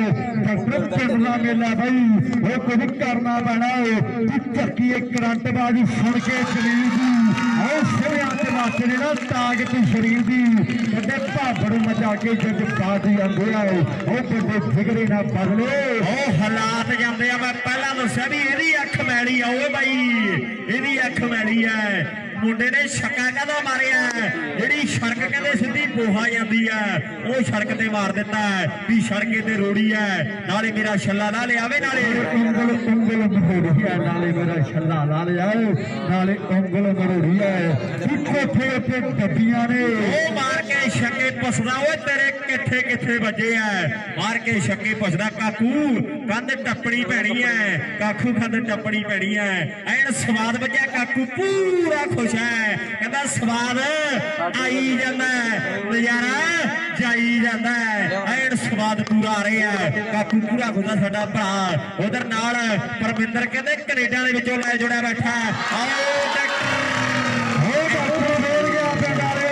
Doctor ਪਿੰਡ ਦਾ ਮੇਲਾ ਬਈ ਉਹ ਕੁਝ ਕਰਨਾ ਪੈਣਾ ਤੂੰ ਚੱਕੀ ਇੱਕ ਕਰੰਟ ਬਾਜੀ ਸੁਣ ਕੇ ਸਰੀਰ ਦੀ ਉਹ ਸਿਰਿਆਂ ਤੇ ਲੱਗ ਜਿਹੜਾ ਤਾਕਤ ਸਰੀਰ ਦੀ ਵੱਡੇ ਭਾਬੜ ਮਚਾ ਕੇ ਜੱਜ ਬਾਜੀ ਆਂਦੇ ਆ ਉਹ ਵੱਡੇ ਫਿਕਰੇ ਨਾ ਬਦਲੇ ਉਹ ਹਾਲਾਤ ਜਾਂਦੇ ਆ ਮੈਂ ਪਹਿਲਾਂ ਦੱਸਿਆ ਵੀ ਇਹਦੀ ਅੱਖ ਮੈਲੀ ਆ ਓਏ ਬਾਈ ਇਹਦੀ ਅੱਖ ਮੈਲੀ ਆ ਮੁੰਡੇ ਨੇ ਛੱਕਾ ਕਦੋਂ ਮਾਰਿਆ? ਜਿਹੜੀ ਸੜਕ ਕਹਿੰਦੇ ਸਿੱਧੀ ਬੋਹਾ ਜਾਂਦੀ ਆ ਉਹ ਸੜਕ ਤੇ ਮਾਰ ਦਿੱਤਾ ਵੀ ਸੜਕੇ ਤੇ ਰੋੜੀ ਆ। ਨਾਲੇ ਮੇਰਾ ਛੱਲਾ ਲਾ ਲਿਆਵੇ ਨਾਲੇ। ਉਂਗਲ ਉਂਗਲ ਮਰੋੜੀ ਹੈ ਨਾਲੇ ਮੇਰਾ ਛੱਲਾ ਲਾ ਲਿਆ ਨਾਲੇ ਉਂਗਲ ਮਰੋੜੀ ਹੈ। ਕੋਠੇ ਉੱਤੇ ਡੱਬੀਆਂ ਨੇ। ਉਹ ਮਾਰ ਕੇ ਛੱਕੇ ਪੁੱਛਦਾ ਓਏ ਤੇਰੇ ਕਿੱਥੇ ਕਿੱਥੇ ਵੱਜੇ ਆ? ਮਾਰ ਕੇ ਛੱਕੇ ਪੁੱਛਦਾ ਕਾਕੂ, ਕੰਧ ਟੱਪਣੀ ਪੈਣੀ ਐ ਕਾਕੂ ਕੰਧ ਟੱਪਣੀ ਪੈਣੀ ਐ ਐਨ ਸਵਾਦ ਵੱਜਿਆ, ਕਾਕੂ ਪੂਰਾ ਖੁਸ਼ ਐ ਕਹਿੰਦਾ ਸਵਾਦ ਆਈ ਜਾਂਦਾ, ਨਜ਼ਾਰਾ ਜਾਈ ਜਾਂਦਾ। ਹੈ। ਐਨ ਸਵਾਦ ਪੂਰਾ ਆ ਰਿਹਾ। ਕਾਕੂ ਪੂਰਾ ਖੁਦਾ ਸਾਡਾ ਭਰਾ। ਉਧਰ ਨਾਲ ਪਰਮਿੰਦਰ ਕਹਿੰਦੇ ਕੈਨੇਡਾ ਦੇ ਵਿੱਚੋਂ ਲੈ ਜੁੜਿਆ ਬੈਠਾ। ਆਓ, ਡਾਕਟਰ ਉਹ ਡਾਕਟਰ ਬੋਲ ਗਿਆ ਪਿੰਡ ਵਾਲੇ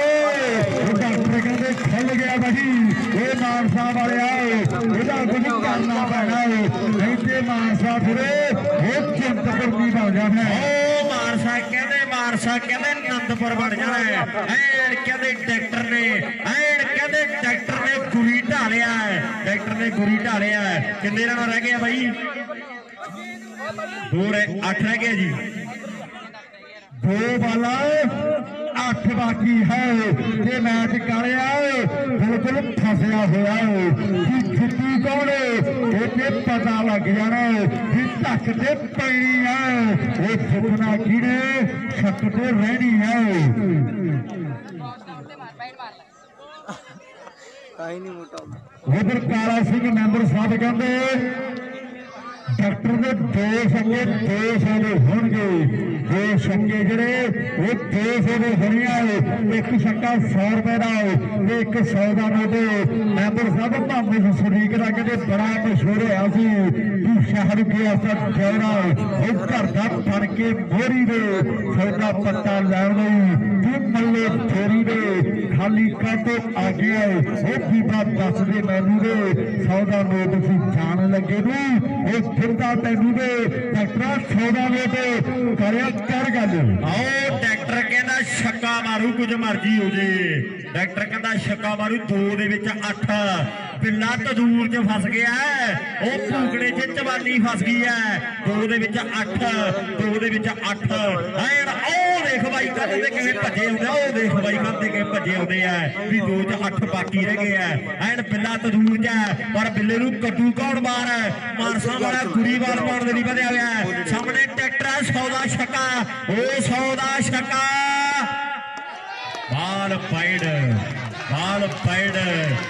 ਉਹ ਡਾਕਟਰ ਕਹਿੰਦੇ ਖੁੱਲ ਗਿਆ ਬਹੀ ਇਹ ਮਾਨਸਾ ਵਾਲਿਆ ਇਹਦਾ ਕੁਝ ਕਰਨਾ ਪੈਣਾ ਏ। ਨਹੀਂ ਤੇ ਮਾਨਸਾ ਫਿਰੇ ਉਹ ਚਿੰਤਪੁਰਨੀ ਬਣ ਜਾਣਾ ਓ ਮਾਨਸਾ ਕਹਿੰਦੇ ਮਾਨਸਾ ਕਹਿੰਦੇ ਆਨੰਦਪੁਰ ਬਣ ਜਾਣਾ ਐਨ ਕਹਿੰਦੇ ਡਾਕਟਰ ਨੇ ਐਨ ਕਹਿੰਦੇ ਡਾਕਟਰ ਨੇ ਗੁਰੀ ਢਾਲਿਆ ਹੈ ਡਾਕਟਰ ਨੇ ਗੁਰੀ ਢਾਲਿਆ ਹੈ ਕਿੰਨੇ ਰਨ ਰਹਿ ਗਏ ਆ ਬਾਈ? ਦੋ ਰਹਿ 8 ਰਹਿ ਗਏ ਜੀ। ਦੋ ਬਾਲਾ। ਅੱਠ ਬਾਕੀ ਹੈ। ਤੇ ਮੈਚ ਕਰਿਆ ਬਿਲਕੁਲ ਫਸਿਆ ਹੋਇਆ ਹੈ ਕਿ ਜਿੱਤੀ ਕੌਣ ਹੈ ਇਹ ਤੇ ਪਤਾ ਲੱਗ ਜਾਣਾ ਕਿ ਧੱਕ ਤੇ ਪੈਣੀ ਹੈ ਇਹ ਸੁਪਨਾ ਕਿਹਨੇ ਛੱਤ ਤੇ ਰਹਿਣੀ ਹੈ ਕਾਈ ਨਹੀਂ ਮੋਟਾ ਹੁੰਦਾ ਉਧਰ ਕਾਲਾ ਸਿੰਘ ਮੈਂਬਰ ਸਾਹਿਬ ਕਹਿੰਦੇ ਡਾਕਟਰ ਦੇ ਦੋ ਸੰਗੇ ਦੋ ਸੌਦੇ ਹੋਣਗੇ। ਦੋ ਸੰਗੇ ਜਿਹੜੇ ਉਹ ਦੋ ਸੌਦੇ ਹੋਣੀਆਂ ਏ। ਇੱਕ ਛੱਕਾ 100 ਰੁਪਏ ਦਾ ਏ ਤੇ ਇੱਕ 100 ਦਾ ਨੋਟ ਮੈਂਬਰ ਸਾਹਿਬ, ਭਾਵੇਂ ਸਰੀਕ ਦਾ ਕਹਿੰਦੇ ਬੜਾ ਮਸ਼ਹੂਰ ਹੋਇਆ ਸੀ ਕਿ ਸ਼ਹਿਰ ਕੇ ਅਸਰ ਚੌੜਾ ਉਹ ਘਰ ਦਾ ਫੜ ਕੇ ਮੋਰੀ ਦੇ ਸੌਦਾ ਪੱਤਾ ਲੈਣ ਲਈ ਤੂੰ ਮੱਲੇ ਫੇਰੀ ਖਾਲੀ ਕਾਟੋ ਆ ਗਿਆ ਏ। ਉਹ ਬੀਬਾ ਦੱਸਦੇ ਮੈਨੂੰ ਦੇ। ਸੌਦਾ ਨੋਟ ਸੀ ਜਾਣ ਲੱਗੇ ਨੂੰ। ਉਹ ਫਿਰਦਾ ਤੈਨੂੰ ਦੇ। ਡਾਕਟਰ ਸੌਦਾ ਨੋਟ। ਕਰਿਆ ਕਰ ਗੱਲ। ਆਓ ਡਾਕਟਰ ਕਹਿੰਦਾ ਛੱਕਾ ਮਾਰੂ, ਕੁਝ ਮਰਜ਼ੀ ਹੋ ਜੇ। ਡਾਕਟਰ ਕਹਿੰਦਾ ਛੱਕਾ ਮਾਰੂ, ਦੋ ਦੇ ਵਿੱਚ 8 ਬਿੱਲਾ ਤਦੂਰ 'ਚ ਫਸ ਗਿਆ ਉਹ ਭੂਕੜੇ 'ਚ ਚਵਾਨੀ ਫਸ ਗਈ ਹੈ। ਦੋ ਦੇ ਵਿੱਚ 8 ਦੋ ਦੇ ਵਿੱਚ 8 ਐਨ ਦੇਖ ਬਾਈ ਕੰਨ ਤੇ ਕਿਵੇਂ ਭੱਜੇ ਆਉਂਦੇ ਆ, ਉਹ ਦੇਖ ਬਾਈ ਕੰਨ ਤੇ ਕਿਵੇਂ ਭੱਜੇ ਆਉਂਦੇ ਆ। ਵੀ ਦੋ 'ਚ 8 ਬਾਕੀ ਰਹਿ ਗਏ ਆ। ਐਨ ਬਿੱਲਾ ਤਦੂਰ 'ਚ ਪਰ ਬਿੱਲੇ ਨੂੰ ਕੱਟੂ ਕੌਣ ਮਾਰ ਮਾਨਸਾ ਵਾਲਾ ਗੁਰੀਵਾਲ ਪਾਉਣ ਦੇ ਲਈ ਵਧਿਆ ਹੋਇਆ। ਸਾਹਮਣੇ ਟਰੈਕਟਰ ਆ 100 ਦਾ ਛੱਕਾ ਉਹ 100 ਦਾ ਛੱਕਾ। ਬਾਲ ਪਾਈਡ ਬਾਲ ਪਾਈਡ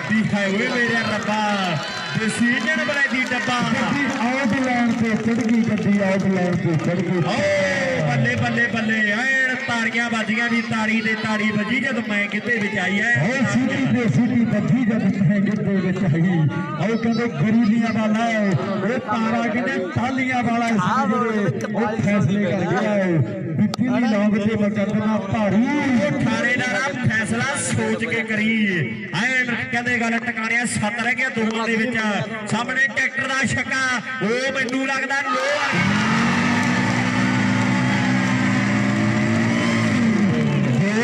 ਦੀ ਹੈ ਓਏ ਮੇਰੇ ਰੱਬਾ ਡਿਸੀਜਨ ਬਲੇ ਦੀ ਡੱਬਾ। ਆਊਟ ਲਾਈਨ ਤੇ ਚੜ ਗਈ ਗੱਡੀ ਆਊਟ ਲਾਈਨ ਤੇ ਚੜ ਗਈ। ਬੱਲੇ ਬੱਲੇ ਐਨ ਤਾੜੀਆਂ ਵੱਜੀਆਂ ਦੀ ਤਾੜੀ ਤੇ ਤਾੜੀ ਵੱਜੀ ਜਦ ਮੈਂ ਕਿਤੇ ਵਿੱਚ ਆਈ ਐ। ਉਹ ਸਿੱਧੀ ਤੇ ਸਿੱਧੀ ਬੱਧੀ ਜਦ ਮੈਂ ਗਿੱਦੇ ਵਿੱਚ ਆਈ। ਉਹ ਕਹਿੰਦੇ ਗਰੀਬੀਆਂ ਵਾਲਾ ਹੈ ਉਹ ਤਾਰਾ ਕਹਿੰਦੇ ਟਾਲੀਆਂ ਵਾਲਾ ਸੀ ਉਹ ਫੈਸਲੇ ਕਰ ਗਿਆ ਹੈ। ਬਿੱਤੀ ਦੀ ਲੌਂਗ ਤੇ ਮੁਕੱਦਮਾ ਭਾਰੀ। ਥਾਣੇਦਾਰ ਫੈਸਲਾ ਸੋਚ ਕੇ ਕਰੀ। ਐਨ ਕਹਿੰਦੇ ਗੱਲ ਟਿਕਾਣਿਆ ਸੱਤ ਰਹਿ ਗਿਆ ਦੋਵਾਂ ਦੇ ਵਿੱਚ। ਸਾਹਮਣੇ ਟਰੈਕਟਰ ਦਾ ਛੱਕਾ ਉਹ ਮੈਨੂੰ ਲੱਗਦਾ ਲੋ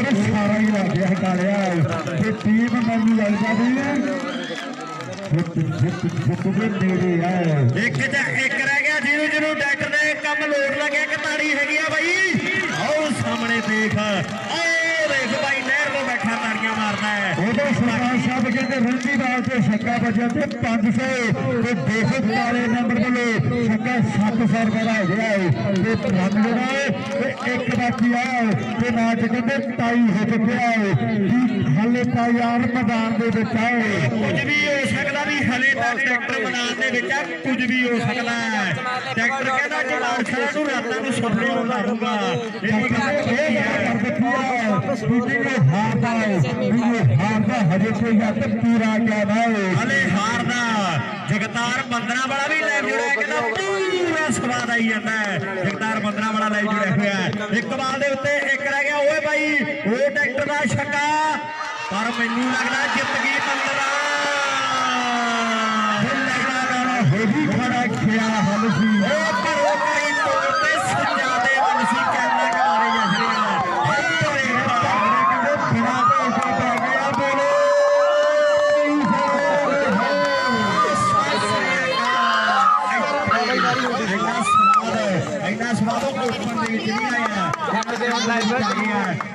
ਫੇਰ ਸਾਰਾ ਹੀ ਲੱਗ ਗਿਆ ਕਾਲਿਆ ਤੇ ਟੀਮ ਮੈਨੂੰ ਲੱਗਦਾ ਵੀ ਜਿੱਤ ਜਿੱਤ ਇੱਕ ਚ ਇੱਕ ਰਹਿ ਗਿਆ, ਜਿਹਨੂੰ ਜਿਹਨੂੰ ਡਾਕਟਰ ਨੇ ਕੰਮ ਲੋੜ ਲੱਗਿਆ ਕਿ ਤਾੜੀ ਹੈਗੀ ਆ ਬਾਈ। ਆਓ ਸਾਹਮਣੇ ਦੇਖ। ਆਓ ਦੇਖ ਬਾਈ ਨਹਿਰ ਤੋਂ ਬੈਠਾ ਤਾੜੀਆਂ ਮਾਰਦਾ ਹੈ ਉਹਦੇ ਸਰਦਾਰ ਸਾਹਿਬ ਕਹਿੰਦੇ ਰਣਜੀ ਬਾਲ ਤੇ ਛੱਕਾ ਵੱਜਿਆ ਤੇ 500 ਤੇ 200 ਵਾਲੇ ਨੰਬਰ ਵੱਲੋਂ ਛੱਕਾ 700 ਰੁਪਏ ਦਾ ਹੋ ਗਿਆ ਹੈ ਤੇ ਰਨ ਜਿਹੜਾ ਹੈ ਤੇ ਇੱਕ ਬਾਕੀ ਆ ਤੇ ਮੈਚ ਕਹਿੰਦੇ ਟਾਈ ਹੋ ਚੁੱਕਿਆ ਹੈ ਕਿ ਹਾਲੇ ਤਾਂ ਯਾਰ ਮੈਦਾਨ ਦੇ ਵਿੱਚ। ਆਏ ਕੁਝ ਵੀ ਹੋ ਸਕਦਾ ਵੀ ਹਲੇ ਤੱਕ ਡਾਕਟਰ ਮੈਦਾਨ ਦੇ ਵਿੱਚ ਆ ਕੁਝ ਵੀ ਹੋ ਸਕਦਾ ਹੈ। ਡਾਕਟਰ ਕਹਿੰਦਾ ਜਲਾਲ ਖੜਾ ਨੂੰ ਰਾਤਾਂ ਨੂੰ ਸੁਪਨੇ ਆਉਂਦਾ ਰਹੂਗਾ ਇਹ ਗੱਲ ਸਹੀ ਹੈ। ਸ਼ੂਟਿੰਗ ਹਾਰਦਾ ਹੈ। ਇਹ ਹਾਰਦਾ ਹਜੇ ਕੋਈ ਹੱਥ ਪੂਰਾ ਗਿਆ ਨਾ ਹੈ ਹਲੇ ਹਾਰਦਾ ਜਗਤਾਰ ਬੰਦਨਾ ਵਾਲਾ ਵੀ ਲੈ ਜੁੜਿਆ ਕਹਿੰਦਾ ਪੂਰਾ ਸਵਾਦ ਆਈ ਜਾਂਦਾ ਹੈ। ਜਗਤਾਰ ਬੰਦਨਾ ਵਾਲਾ ਲੈ ਜੁੜਿਆ ਹੋਇਆ ਹੈ। ਇੱਕ ਬਾਲ ਦੇ ਉੱਤੇ ਇੱਕ ਰਹਿ ਗਿਆ ਓਏ ਬਾਈ ਉਹ ਟਰੈਕਟਰ ਦਾ ਛੱਕਾ। ਪਰ ਮੈਨੂੰ ਲੱਗਦਾ ਜਿੱਤ ਗਈ ਬੰਦਨਾ ਮੈਨੂੰ ਲੱਗਦਾ ਹੋ ਜੀ ਖੜਾ ਖਿਆ ਹਲ ਸੀ ਉਹ ਘਰੋਂ ਘਰੀ ਤੌਰ ਤੇ ਸੱਜਾ ਦੇ ਵੱਲ ਸੀ ਕਹਿੰਦਾ ਕਿ ਮਾਰੇ ਜਸ਼ਰਿਆ ਹੱਥੋਂ ਪਾਗਲੇ ਕਹਿੰਦੇ ਬਿਨਾ ਪੈਸੇ ਪੈ ਗਿਆ ਬੋਲੇ ਇੰਨਾ ਸਵਾਦ ਇੰਨਾ ਸਵਾਦ ਉਹ ਓਪਨ ਦੇ ਵਿੱਚ ਨਹੀਂ ਆਇਆ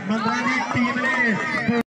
ਮੰਦਰਾਂ ਦੀ ਟੀਮ ਨੇ